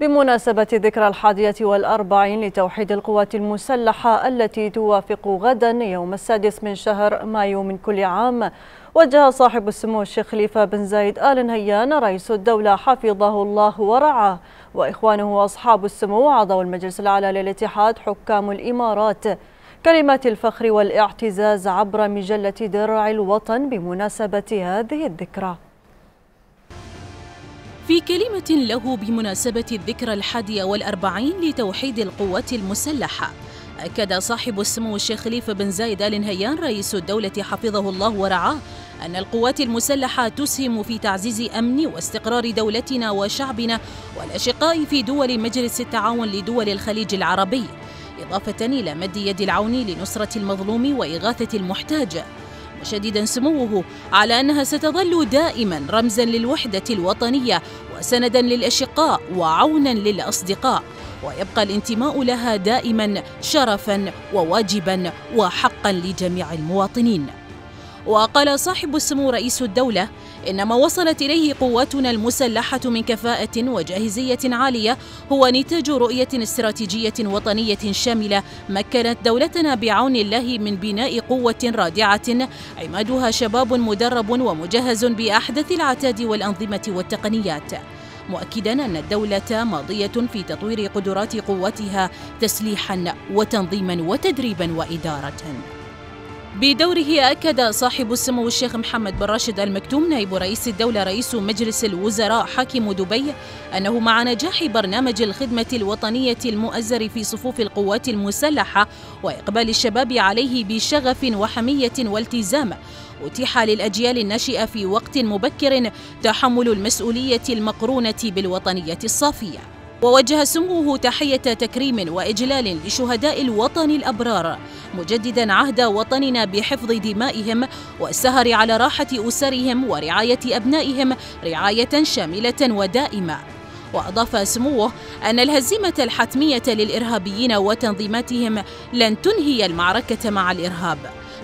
بمناسبة ذكرى الحادية والأربعين لتوحيد القوات المسلحة التي توافق غدا يوم السادس من شهر مايو من كل عام وجه صاحب السمو الشيخ خليفة بن زايد آل نهيان رئيس الدولة حفظه الله ورعاه وإخوانه وأصحاب السمو أعضاء المجلس الأعلى للاتحاد حكام الإمارات. كلمات الفخر والإعتزاز عبر مجلة درع الوطن بمناسبة هذه الذكرى. في كلمة له بمناسبة الذكرى الحادية والأربعين لتوحيد القوات المسلحة. أكد صاحب السمو الشيخ خليفة بن زايد آل نهيان رئيس الدولة حفظه الله ورعاه أن القوات المسلحة تسهم في تعزيز أمن واستقرار دولتنا وشعبنا والأشقاء في دول مجلس التعاون لدول الخليج العربي إضافة إلى مد يد العون لنصرة المظلوم وإغاثة المحتاج. مشددا سموه على أنها ستظل دائما رمزا للوحدة الوطنية وسندا للأشقاء وعونا للأصدقاء. ويبقى الانتماء لها دائما شرفا وواجبا وحقا لجميع المواطنين. وقال صاحب السمو رئيس الدولة إن ما وصلت إليه قواتنا المسلحة من كفاءة وجاهزية عالية هو نتاج رؤية استراتيجية وطنية شاملة مكنت دولتنا بعون الله من بناء قوة رادعة عمادها شباب مدرب ومجهز بأحدث العتاد والأنظمة والتقنيات. مؤكدا أن الدولة ماضية في تطوير قدرات قواتها تسليحا وتنظيما وتدريبا وإدارة. بدوره أكد صاحب السمو الشيخ محمد بن راشد المكتوم نائب رئيس الدولة رئيس مجلس الوزراء حاكم دبي أنه مع نجاح برنامج الخدمة الوطنية المؤزر في صفوف القوات المسلحة وإقبال الشباب عليه بشغف وحمية والتزام أتيح للأجيال الناشئة في وقت مبكر تحمل المسؤولية المقرونة بالوطنية الصافية. ووجه سموه تحية تكريم وإجلال لشهداء الوطن الأبرار مجددا عهد وطننا بحفظ دمائهم والسهر على راحة أسرهم ورعاية أبنائهم رعاية شاملة ودائمة. وأضاف سموه أن الهزيمة الحتمية للإرهابيين وتنظيماتهم لن تنهي المعركة مع الإرهاب.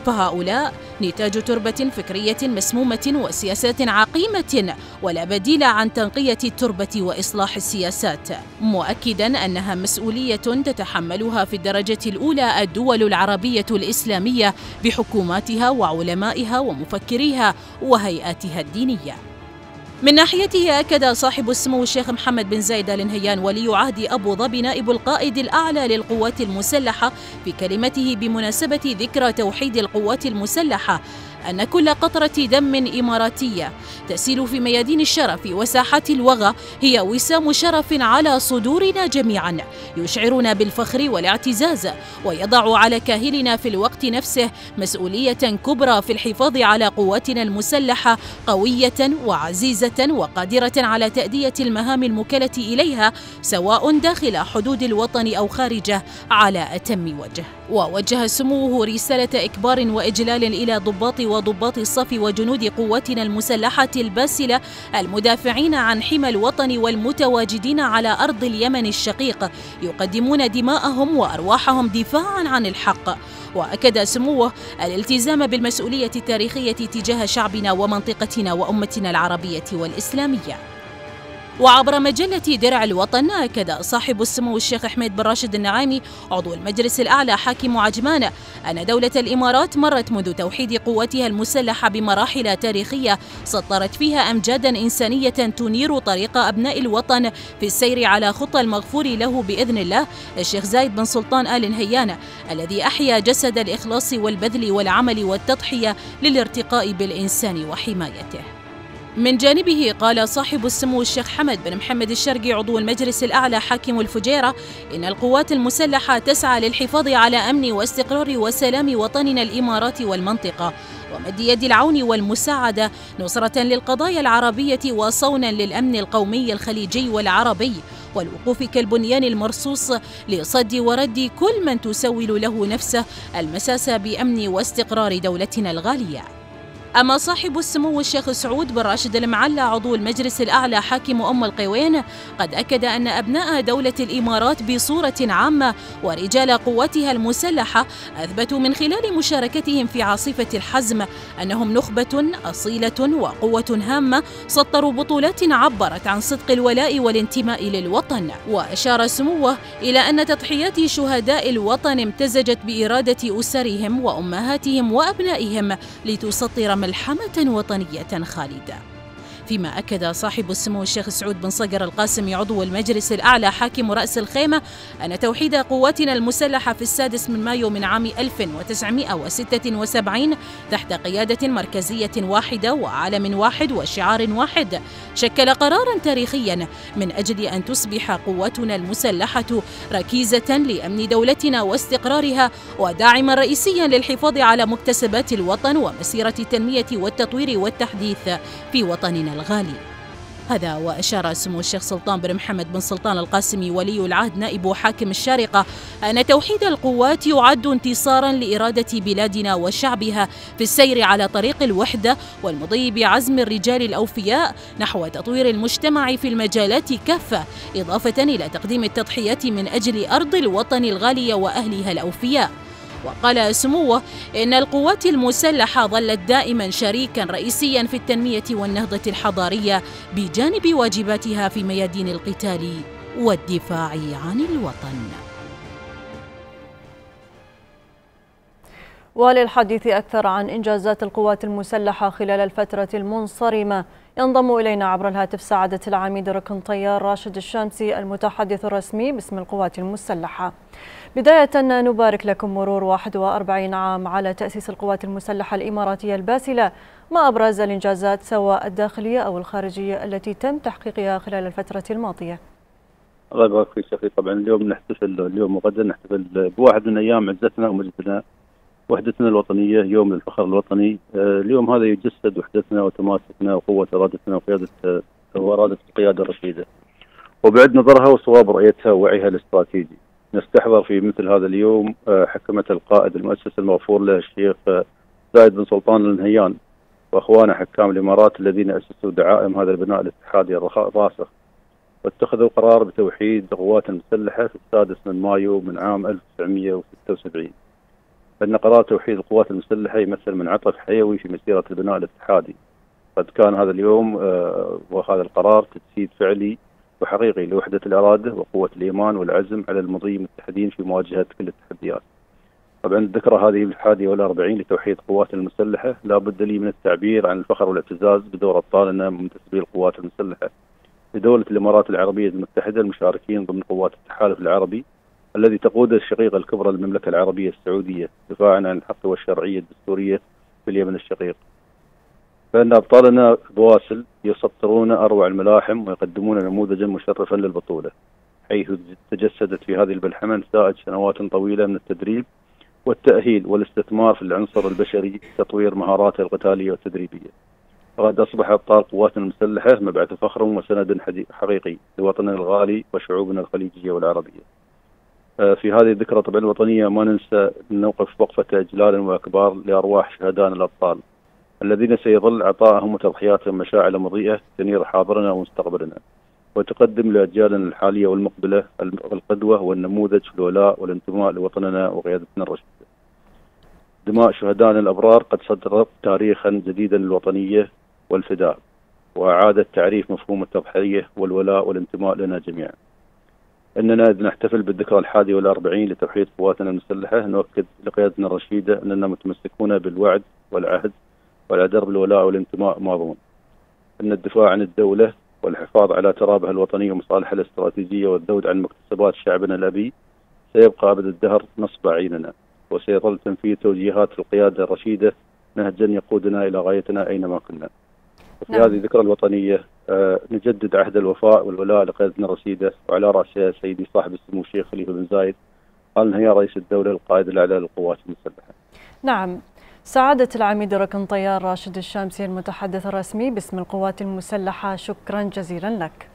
فهؤلاء نتاج تربة فكرية مسمومة وسياسات عقيمة ولا بديل عن تنقية التربة وإصلاح السياسات. مؤكدا أنها مسؤولية تتحملها في الدرجة الأولى الدول العربية الإسلامية بحكوماتها وعلمائها ومفكريها وهيئاتها الدينية. من ناحيته أكد صاحب السمو الشيخ محمد بن زايد آل نهيان ولي عهد أبو ظبي نائب القائد الأعلى للقوات المسلحة في كلمته بمناسبة ذكرى توحيد القوات المسلحة أن كل قطرة دم إماراتية. تسيل في ميادين الشرف وساحات الوغى هي وسام شرف على صدورنا جميعا. يشعرنا بالفخر والاعتزاز ويضع على كاهلنا في الوقت نفسه مسؤولية كبرى في الحفاظ على قواتنا المسلحة قوية وعزيزة وقادرة على تأدية المهام المكلة إليها سواء داخل حدود الوطن أو خارجه على أتم وجه. ووجه سموه رسالة إكبار وإجلال إلى ضباط وضباط الصف وجنود قواتنا المسلحة الباسلة المدافعين عن حمى الوطن والمتواجدين على أرض اليمن الشقيق يقدمون دماءهم وأرواحهم دفاعا عن الحق. وأكد سموه الالتزام بالمسؤولية التاريخية تجاه شعبنا ومنطقتنا وأمتنا العربية والإسلامية. وعبر مجلة درع الوطن أكد صاحب السمو الشيخ حميد بن راشد النعيمي عضو المجلس الأعلى حاكم عجمان أن دولة الإمارات مرت منذ توحيد قواتها المسلحة بمراحل تاريخية سطرت فيها أمجادا إنسانية تنير طريق أبناء الوطن في السير على خطى المغفور له بإذن الله الشيخ زايد بن سلطان آل نهيان الذي أحيا جسد الإخلاص والبذل والعمل والتضحية للارتقاء بالإنسان وحمايته. من جانبه قال صاحب السمو الشيخ حمد بن محمد الشرقي عضو المجلس الأعلى حاكم الفجيرة إن القوات المسلحة تسعى للحفاظ على أمن واستقرار وسلام وطننا الإمارات والمنطقة ومد يد العون والمساعدة نصرة للقضايا العربية وصونا للأمن القومي الخليجي والعربي والوقوف كالبنيان المرصوص لصد ورد كل من تسول له نفسه المساس بأمن واستقرار دولتنا الغالية. أما صاحب السمو الشيخ سعود بن راشد المعلى عضو المجلس الأعلى حاكم أم القوين قد أكد أن أبناء دولة الإمارات بصورة عامة ورجال قواتها المسلحة أثبتوا من خلال مشاركتهم في عاصفة الحزم أنهم نخبة أصيلة وقوة هامة سطروا بطولات عبرت عن صدق الولاء والانتماء للوطن. وأشار سموه إلى أن تضحيات شهداء الوطن امتزجت بإرادة أسرهم وأمهاتهم وأبنائهم لتسطر ملحمة وطنية خالدة. فيما أكد صاحب السمو الشيخ سعود بن صقر القاسمي عضو المجلس الأعلى حاكم رأس الخيمة أن توحيد قواتنا المسلحة في السادس من مايو من عام 1976 تحت قيادة مركزية واحدة وعالم واحد وشعار واحد. شكل قرارا تاريخيا من أجل أن تصبح قواتنا المسلحة ركيزة لأمن دولتنا واستقرارها وداعما رئيسيا للحفاظ على مكتسبات الوطن ومسيرة التنمية والتطوير والتحديث في وطننا. الغالي. هذا وأشار سمو الشيخ سلطان بن محمد بن سلطان القاسمي ولي العهد نائب حاكم الشارقة أن توحيد القوات يعد انتصارا لإرادة بلادنا وشعبها في السير على طريق الوحدة والمضي بعزم الرجال الأوفياء نحو تطوير المجتمع في المجالات كافة إضافة إلى تقديم التضحيات من أجل أرض الوطن الغالية وأهلها الأوفياء. وقال سموه إن القوات المسلحة ظلت دائما شريكا رئيسيا في التنمية والنهضة الحضارية بجانب واجباتها في ميادين القتال والدفاع عن الوطن. وللحديث أكثر عن إنجازات القوات المسلحة خلال الفترة المنصرمة ينضم إلينا عبر الهاتف سعادة العميد ركن طيار راشد الشامسي المتحدث الرسمي باسم القوات المسلحة. بداية نبارك لكم مرور 41 عام على تأسيس القوات المسلحة الإماراتية الباسلة ما أبرز الإنجازات سواء الداخلية أو الخارجية التي تم تحقيقها خلال الفترة الماضية. الله يبارك فيك شيخي طبعا اليوم نحتفل اليوم وغدا نحتفل بواحد من أيام عزتنا ومجدنا. وحدتنا الوطنية يوم الفخر الوطني. آه، اليوم هذا يجسد وحدتنا وتماسكنا وقوة إرادتنا وقيادة آه، وإرادة القيادة الرشيدة. وبعد نظرها وصواب رؤيتها ووعيها الاستراتيجي. نستحضر في مثل هذا اليوم آه، حكمة القائد المؤسس المغفور له الشيخ زايد بن سلطان النهيان وأخوانه حكام الإمارات الذين أسسوا دعائم هذا البناء الاتحادي الراسخ. واتخذوا قرار بتوحيد القوات المسلحه في السادس من مايو من عام 1976 أن قرار توحيد القوات المسلحة يمثل منعطف حيوي في مسيرة البناء الاتحادي. قد كان هذا اليوم آه، وهذا القرار تجسيد فعلي وحقيقي لوحدة الإرادة وقوة الإيمان والعزم على المضي متحدين في مواجهة كل التحديات. طبعا الذكرى هذه الحادية والأربعين لتوحيد القوات المسلحة لا بد لي من التعبير عن الفخر والاعتزاز بدور أبطالنا منتسبي القوات المسلحة. لدولة الإمارات العربية المتحدة المشاركين ضمن قوات التحالف العربي الذي تقوده الشقيقة الكبرى المملكة العربية السعودية دفاعا عن الحق والشرعية الدستورية في اليمن الشقيق. فإن أبطالنا بواسل يسطرون أروع الملاحم ويقدمون نموذجا مشرفا للبطولة حيث تجسدت في هذه الملحمة نتائج سنوات طويلة من التدريب والتأهيل والاستثمار في العنصر البشري تطوير مهاراته القتالية والتدريبية. وقد أصبح أبطال قواتنا المسلحة مبعث فخر وسند حقيقي لوطننا الغالي وشعوبنا الخليجية والعربية. في هذه الذكرى طبعا الوطنية ما ننسى نوقف وقفة إجلالا وإكبار لأرواح شهدائنا الأبطال الذين سيظل عطائهم وتضحياتهم مشاعل مضيئة تنير حاضرنا ومستقبلنا وتقدم لأجيالنا الحالية والمقبلة القدوة والنموذج في الولاء والانتماء لوطننا وقيادتنا الرشيدة. دماء شهدائنا الأبرار قد صدرت تاريخا جديدا للوطنية والفداء وأعادت تعريف مفهوم التضحية والولاء والانتماء لنا جميعا. إننا نحتفل بالذكرى الحادية والأربعين لتوحيد قواتنا المسلحة نؤكد لقيادتنا الرشيدة أننا متمسكون بالوعد والعهد والأدر بالولاء والانتماء ماضون أن الدفاع عن الدولة والحفاظ على ترابها الوطني ومصالحها الاستراتيجية والذود عن مكتسبات شعبنا الأبي سيبقى أبد الدهر نصب عيننا. وسيظل تنفيذ توجيهات القيادة الرشيدة نهجا يقودنا إلى غايتنا أينما كنا. وفي نعم. هذه الذكرى الوطنية آه نجدد عهد الوفاء والولاء لقيادتنا الرشيدة وعلى رأسها سيدي صاحب السمو الشيخ خليفة بن زايد قال هي رئيس الدولة القائد الأعلى للقوات المسلحة. نعم. سعادة العميد ركن طيار راشد الشامسي المتحدث الرسمي باسم القوات المسلحة شكرا جزيلا لك.